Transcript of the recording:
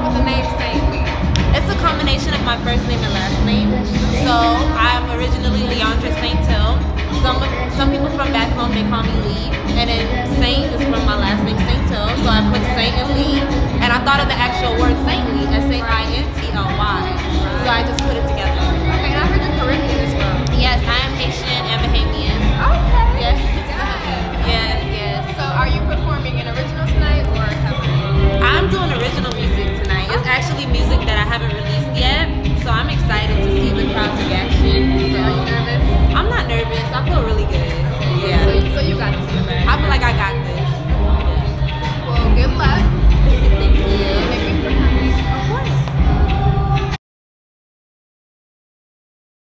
up with the name Saint. It's a combination of my first name and last name. So I'm originally Leandra Saint Till. Some some people from back home they call me Lee, and then Saint is from my last name Saint Till. So I put Saint and Lee, and I thought of the actual word saintly, S A I N T L Y. So I just put it together. Okay, and I heard you're Caribbean as well. Yes, I am Haitian and Bahamian. Okay. Yes. Yes. Yes. So are you performing an original tonight or? I'm doing a